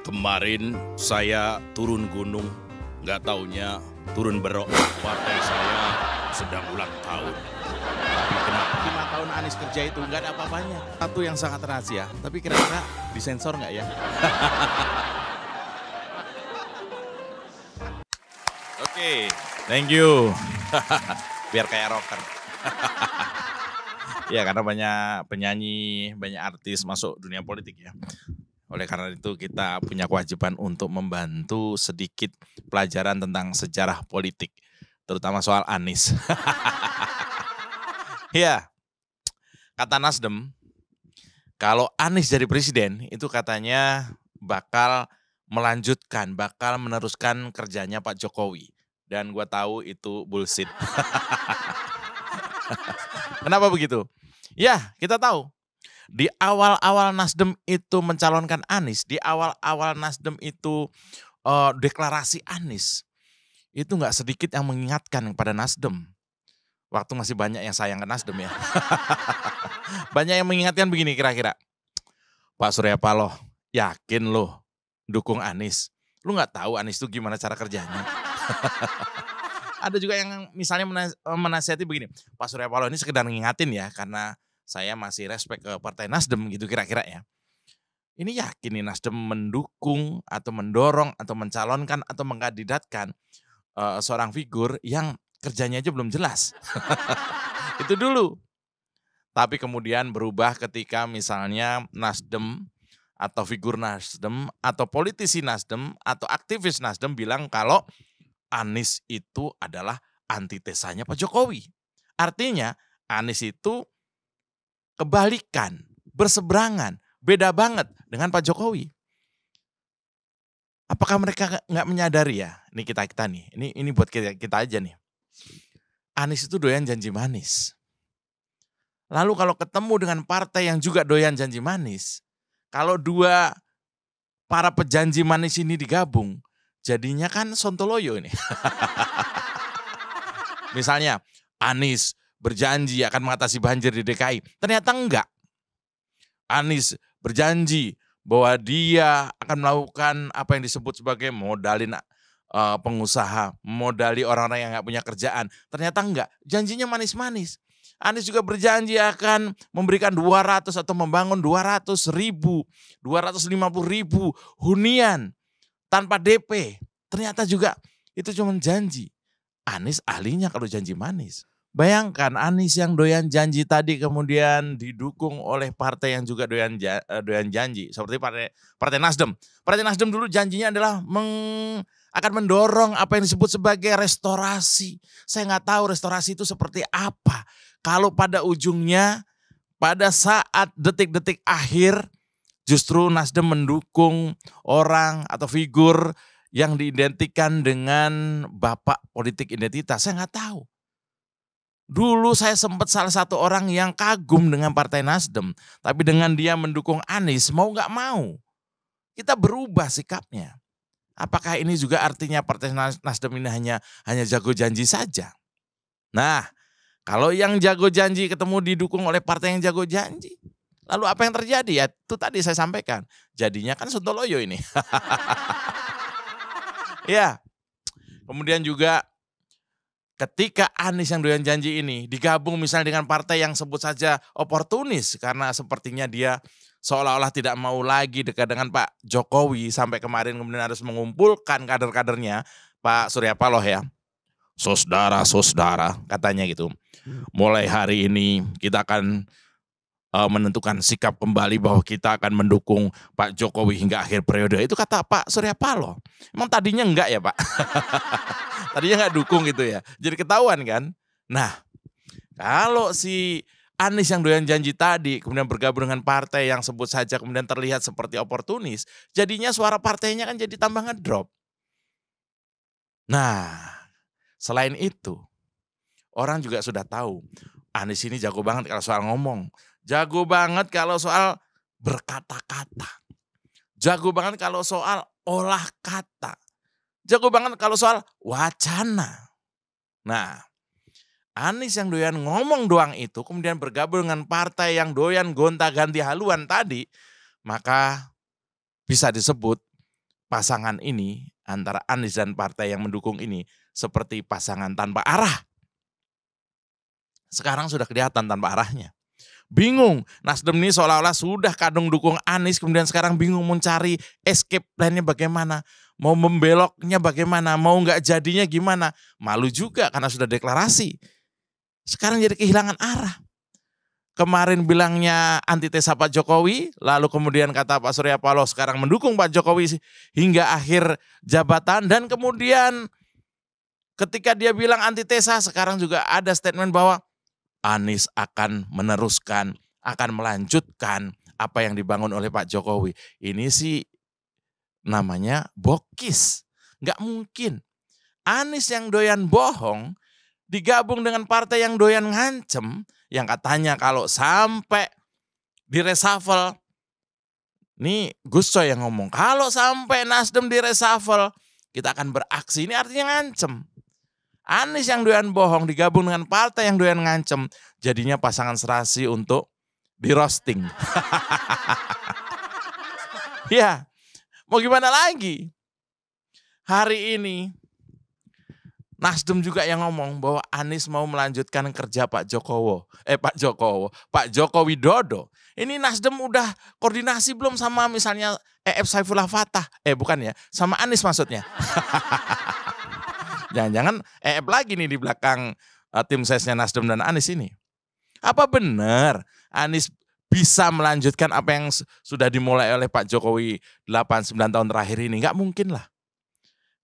Kemarin saya turun gunung, nggak taunya turun berok. Partai saya sedang ulang tahun. Tapi kenapa? lima tahun Anies kerja itu nggak ada apa-apanya. Satu yang sangat rahasia, tapi kira-kira disensor nggak ya? Oke, thank you. Biar kayak rocker. ya karena banyak penyanyi, banyak artis masuk dunia politik ya. Oleh karena itu kita punya kewajiban untuk membantu sedikit pelajaran tentang sejarah politik, terutama soal Anies. ya, kata Nasdem, kalau Anies jadi presiden itu katanya bakal melanjutkan, bakal meneruskan kerjanya Pak Jokowi. Dan gua tahu itu bullshit. Kenapa begitu? Ya, kita tahu di awal-awal Nasdem itu mencalonkan Anies, di awal-awal Nasdem itu uh, deklarasi Anies, itu nggak sedikit yang mengingatkan kepada Nasdem. Waktu masih banyak yang sayang ke Nasdem ya. banyak yang mengingatkan begini kira-kira. Pak Surya Paloh, yakin loh dukung Anies. Lu nggak tahu Anies itu gimana cara kerjanya. Ada juga yang misalnya menasihati begini, Pak Surya Paloh ini sekedar ngingatin ya karena saya masih respect ke Partai Nasdem gitu kira-kira ya. Ini yakin nih Nasdem mendukung atau mendorong atau mencalonkan atau mengkandidatkan uh, seorang figur yang kerjanya aja belum jelas. Itu dulu. Tapi kemudian berubah ketika misalnya Nasdem atau figur Nasdem atau politisi Nasdem atau aktivis Nasdem bilang kalau Anies itu adalah antitesanya Pak Jokowi. Artinya Anies itu kebalikan, berseberangan, beda banget dengan Pak Jokowi. Apakah mereka nggak menyadari ya? Ini kita kita nih, ini ini buat kita kita aja nih. Anies itu doyan janji manis. Lalu kalau ketemu dengan partai yang juga doyan janji manis, kalau dua para pejanji manis ini digabung, jadinya kan sontoloyo ini. Misalnya Anies berjanji akan mengatasi banjir di DKI. Ternyata enggak. Anies berjanji bahwa dia akan melakukan apa yang disebut sebagai modalin uh, pengusaha, modali orang-orang yang nggak punya kerjaan. Ternyata enggak, janjinya manis-manis. Anies juga berjanji akan memberikan 200 atau membangun 200 ribu, 250 ribu hunian tanpa DP. Ternyata juga itu cuma janji. Anies ahlinya kalau janji manis. Bayangkan Anies yang doyan janji tadi kemudian didukung oleh partai yang juga doyan eh, doyan janji seperti partai Partai Nasdem. Partai Nasdem dulu janjinya adalah meng, akan mendorong apa yang disebut sebagai restorasi. Saya nggak tahu restorasi itu seperti apa. Kalau pada ujungnya pada saat detik-detik akhir justru Nasdem mendukung orang atau figur yang diidentikan dengan bapak politik identitas. Saya nggak tahu. Dulu saya sempat salah satu orang yang kagum dengan Partai Nasdem. Tapi dengan dia mendukung Anies, mau gak mau. Kita berubah sikapnya. Apakah ini juga artinya Partai Nasdem ini hanya hanya jago janji saja? Nah, kalau yang jago janji ketemu didukung oleh partai yang jago janji. Lalu apa yang terjadi? Ya itu tadi saya sampaikan. Jadinya kan Sontoloyo ini. ya. Kemudian juga ketika Anies yang doyan janji ini digabung misalnya dengan partai yang sebut saja oportunis karena sepertinya dia seolah-olah tidak mau lagi dekat dengan Pak Jokowi sampai kemarin kemudian harus mengumpulkan kader-kadernya Pak Surya Paloh ya. Sosdara katanya gitu. Mulai hari ini kita akan uh, menentukan sikap kembali bahwa kita akan mendukung Pak Jokowi hingga akhir periode. Itu kata Pak Surya Paloh. Emang tadinya enggak ya Pak? Tadinya nggak dukung gitu ya. Jadi ketahuan kan. Nah, kalau si Anies yang doyan janji tadi kemudian bergabung dengan partai yang sebut saja kemudian terlihat seperti oportunis, jadinya suara partainya kan jadi tambah ngedrop. Nah, selain itu, orang juga sudah tahu Anies ini jago banget kalau soal ngomong. Jago banget kalau soal berkata-kata. Jago banget kalau soal olah kata. Jago banget kalau soal wacana. Nah, Anies yang doyan ngomong doang itu kemudian bergabung dengan partai yang doyan gonta-ganti haluan tadi, maka bisa disebut pasangan ini antara Anies dan partai yang mendukung ini seperti pasangan tanpa arah. Sekarang sudah kelihatan tanpa arahnya. Bingung, Nasdem ini seolah-olah sudah kadung dukung Anies, kemudian sekarang bingung mencari escape plan-nya bagaimana. Mau membeloknya bagaimana, mau nggak jadinya gimana. Malu juga karena sudah deklarasi. Sekarang jadi kehilangan arah kemarin bilangnya antitesa Pak Jokowi, lalu kemudian kata Pak Surya Paloh sekarang mendukung Pak Jokowi hingga akhir jabatan dan kemudian ketika dia bilang antitesa sekarang juga ada statement bahwa Anies akan meneruskan, akan melanjutkan apa yang dibangun oleh Pak Jokowi. Ini sih namanya bokis. Nggak mungkin. Anies yang doyan bohong digabung dengan partai yang doyan ngancem, yang katanya kalau sampai di reshuffle, nih Gus Coy yang ngomong, kalau sampai Nasdem di reshuffle, kita akan beraksi. Ini artinya ngancem. Anies yang doyan bohong digabung dengan partai yang doyan ngancem, jadinya pasangan serasi untuk di roasting. ya, mau gimana lagi? Hari ini Nasdem juga yang ngomong bahwa Anies mau melanjutkan kerja Pak Jokowo. Eh Pak Jokowo, Pak Joko Widodo. Ini Nasdem udah koordinasi belum sama misalnya EF Saifullah Fatah? Eh bukan ya, sama Anies maksudnya. Jangan-jangan EF lagi nih di belakang uh, tim sesnya Nasdem dan Anies ini. Apa benar Anies bisa melanjutkan apa yang sudah dimulai oleh Pak Jokowi 8-9 tahun terakhir ini? Enggak mungkin lah.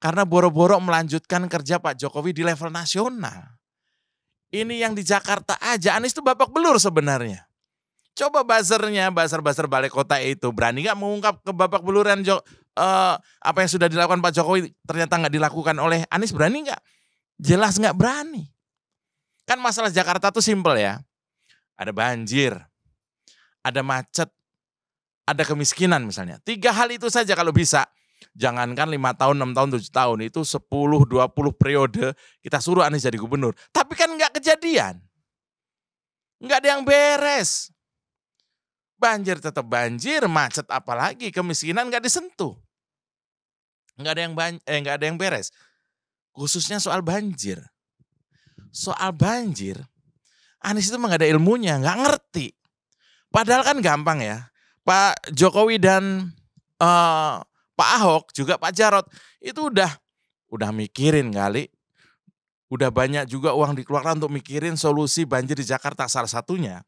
Karena boro-boro melanjutkan kerja Pak Jokowi di level nasional. Ini yang di Jakarta aja, Anies itu babak belur sebenarnya. Coba buzzernya, buzzer-buzzer balai kota itu berani nggak mengungkap ke babak beluran jo, uh, apa yang sudah dilakukan Pak Jokowi ternyata nggak dilakukan oleh Anies berani nggak? Jelas nggak berani. Kan masalah Jakarta tuh simpel ya. Ada banjir, ada macet, ada kemiskinan misalnya. Tiga hal itu saja kalau bisa Jangankan lima tahun, enam tahun, tujuh tahun itu sepuluh, dua puluh periode kita suruh Anies jadi gubernur. Tapi kan nggak kejadian. Nggak ada yang beres. Banjir tetap banjir, macet apalagi, kemiskinan nggak disentuh. Nggak ada yang ban eh, nggak ada yang beres. Khususnya soal banjir. Soal banjir, Anies itu nggak ada ilmunya, nggak ngerti. Padahal kan gampang ya. Pak Jokowi dan uh, Pak Ahok juga Pak Jarot itu udah udah mikirin kali udah banyak juga uang dikeluarkan untuk mikirin solusi banjir di Jakarta salah satunya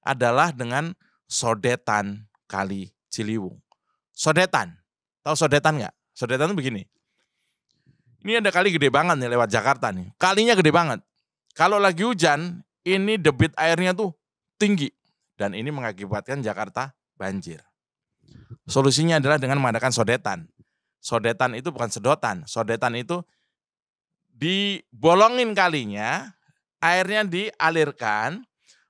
adalah dengan sodetan kali Ciliwung. Sodetan. Tahu sodetan nggak? Sodetan begini. Ini ada kali gede banget nih lewat Jakarta nih. Kalinya gede banget. Kalau lagi hujan, ini debit airnya tuh tinggi. Dan ini mengakibatkan Jakarta banjir. Solusinya adalah dengan mengadakan sodetan. Sodetan itu bukan sedotan. Sodetan itu dibolongin kalinya, airnya dialirkan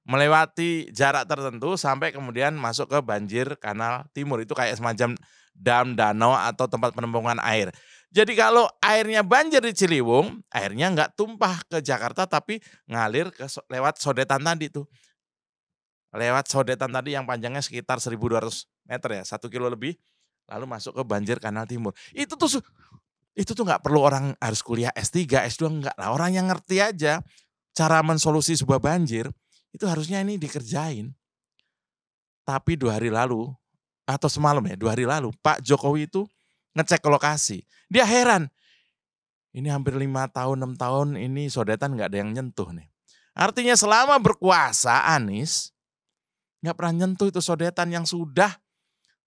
melewati jarak tertentu sampai kemudian masuk ke banjir kanal timur. Itu kayak semacam dam, danau atau tempat penampungan air. Jadi kalau airnya banjir di Ciliwung, airnya nggak tumpah ke Jakarta tapi ngalir ke lewat sodetan tadi tuh. Lewat sodetan tadi yang panjangnya sekitar 1200 meter ya, satu kilo lebih, lalu masuk ke banjir kanal timur. Itu tuh itu tuh nggak perlu orang harus kuliah S3, S2 enggak lah. Orang yang ngerti aja cara mensolusi sebuah banjir, itu harusnya ini dikerjain. Tapi dua hari lalu, atau semalam ya, dua hari lalu, Pak Jokowi itu ngecek ke lokasi. Dia heran, ini hampir lima tahun, enam tahun ini sodetan nggak ada yang nyentuh nih. Artinya selama berkuasa Anies, nggak pernah nyentuh itu sodetan yang sudah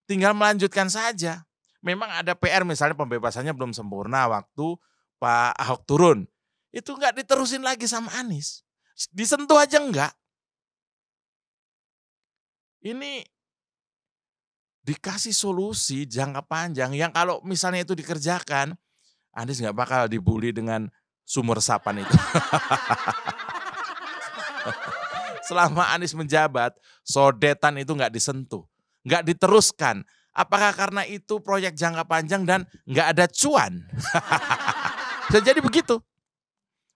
tinggal melanjutkan saja. Memang ada PR misalnya pembebasannya belum sempurna waktu Pak Ahok turun. Itu nggak diterusin lagi sama Anies. Disentuh aja enggak. Ini dikasih solusi jangka panjang yang kalau misalnya itu dikerjakan, Anies nggak bakal dibully dengan sumur resapan itu. Selama Anies menjabat, sodetan itu nggak disentuh nggak diteruskan. Apakah karena itu proyek jangka panjang dan nggak ada cuan? Bisa jadi begitu.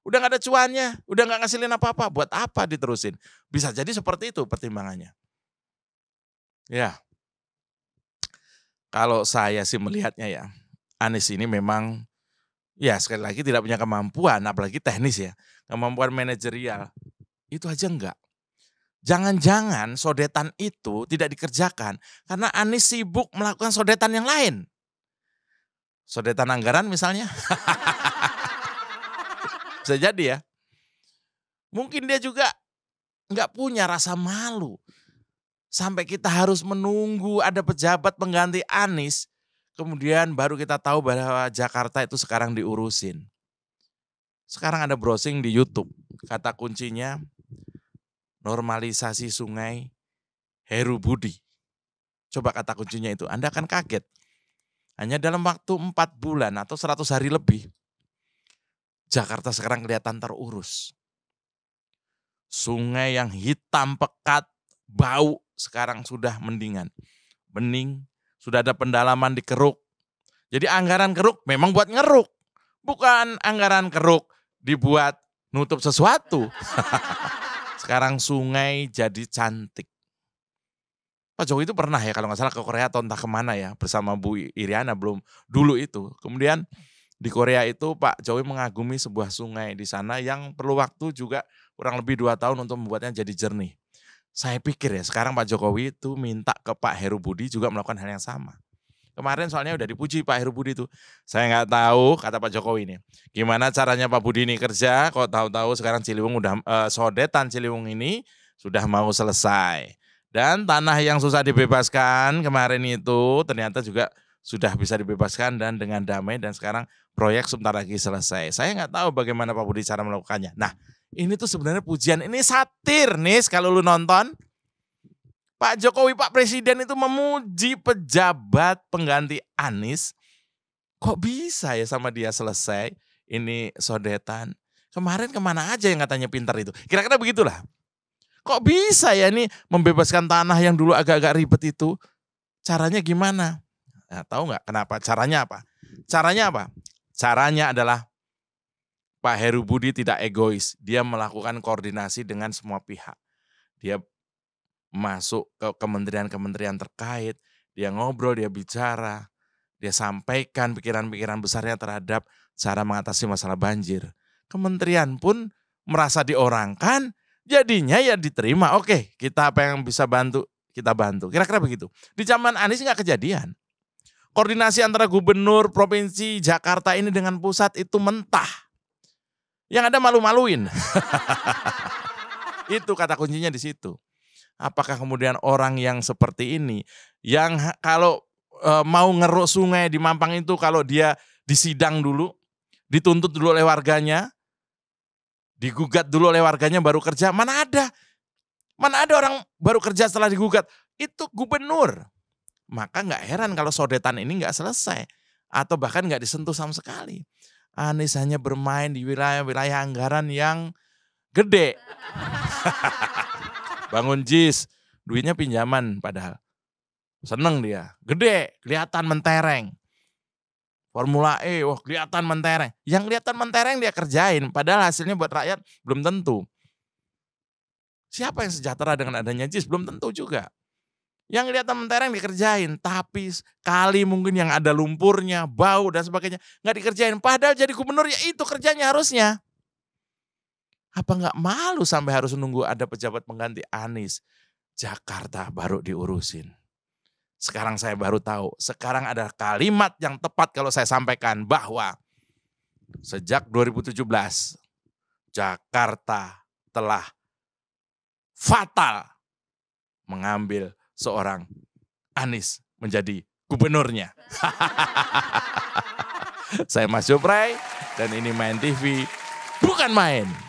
Udah nggak ada cuannya, udah nggak ngasilin apa-apa, buat apa diterusin? Bisa jadi seperti itu pertimbangannya. Ya, kalau saya sih melihatnya ya, Anies ini memang ya sekali lagi tidak punya kemampuan, apalagi teknis ya, kemampuan manajerial. Itu aja enggak. Jangan-jangan sodetan itu tidak dikerjakan karena Anies sibuk melakukan sodetan yang lain. Sodetan anggaran misalnya. Bisa jadi ya. Mungkin dia juga nggak punya rasa malu. Sampai kita harus menunggu ada pejabat pengganti Anies. Kemudian baru kita tahu bahwa Jakarta itu sekarang diurusin. Sekarang ada browsing di Youtube. Kata kuncinya normalisasi sungai Heru Budi. Coba kata kuncinya itu, Anda akan kaget. Hanya dalam waktu 4 bulan atau 100 hari lebih, Jakarta sekarang kelihatan terurus. Sungai yang hitam pekat, bau sekarang sudah mendingan. Bening, sudah ada pendalaman di keruk. Jadi anggaran keruk memang buat ngeruk. Bukan anggaran keruk dibuat nutup sesuatu. sekarang sungai jadi cantik. Pak Jokowi itu pernah ya kalau nggak salah ke Korea atau entah ke mana ya bersama Bu Iriana belum dulu itu. Kemudian di Korea itu Pak Jokowi mengagumi sebuah sungai di sana yang perlu waktu juga kurang lebih dua tahun untuk membuatnya jadi jernih. Saya pikir ya sekarang Pak Jokowi itu minta ke Pak Heru Budi juga melakukan hal yang sama. Kemarin soalnya udah dipuji Pak Heru Budi itu. Saya nggak tahu kata Pak Jokowi ini. Gimana caranya Pak Budi ini kerja? Kok tahu-tahu sekarang Ciliwung udah uh, sodetan Ciliwung ini sudah mau selesai. Dan tanah yang susah dibebaskan kemarin itu ternyata juga sudah bisa dibebaskan dan dengan damai dan sekarang proyek sebentar lagi selesai. Saya nggak tahu bagaimana Pak Budi cara melakukannya. Nah, ini tuh sebenarnya pujian, ini satir nih kalau lu nonton. Pak Jokowi, Pak Presiden itu memuji pejabat pengganti Anies. Kok bisa ya sama dia selesai ini sodetan. Kemarin ke mana aja yang katanya pintar itu. Kira-kira begitulah. Kok bisa ya ini membebaskan tanah yang dulu agak-agak ribet itu. Caranya gimana? Nah, tahu nggak kenapa? Caranya apa? Caranya apa? Caranya adalah Pak Heru Budi tidak egois. Dia melakukan koordinasi dengan semua pihak. Dia masuk ke kementerian-kementerian terkait, dia ngobrol, dia bicara, dia sampaikan pikiran-pikiran besarnya terhadap cara mengatasi masalah banjir. Kementerian pun merasa diorangkan, jadinya ya diterima. Oke, kita apa yang bisa bantu, kita bantu. Kira-kira begitu. Di zaman Anies nggak kejadian. Koordinasi antara gubernur provinsi Jakarta ini dengan pusat itu mentah yang ada malu-maluin. itu kata kuncinya di situ. Apakah kemudian orang yang seperti ini, yang kalau e, mau ngeruk sungai di Mampang itu kalau dia disidang dulu, dituntut dulu oleh warganya, digugat dulu oleh warganya baru kerja, mana ada? Mana ada orang baru kerja setelah digugat? Itu gubernur. Maka nggak heran kalau sodetan ini nggak selesai atau bahkan nggak disentuh sama sekali. Anies hanya bermain di wilayah-wilayah anggaran yang gede. Bangun JIS, duitnya pinjaman padahal. Seneng dia, gede, kelihatan mentereng. Formula E, wah kelihatan mentereng. Yang kelihatan mentereng dia kerjain, padahal hasilnya buat rakyat belum tentu. Siapa yang sejahtera dengan adanya JIS? Belum tentu juga. Yang kelihatan mentereng dikerjain, tapi kali mungkin yang ada lumpurnya, bau dan sebagainya nggak dikerjain. Padahal jadi gubernur ya itu kerjanya harusnya. Apa nggak malu sampai harus menunggu ada pejabat pengganti Anies? Jakarta baru diurusin. Sekarang saya baru tahu, sekarang ada kalimat yang tepat kalau saya sampaikan bahwa sejak 2017 Jakarta telah fatal mengambil seorang Anies menjadi gubernurnya. Saya Mas Jopray dan ini Main TV bukan main.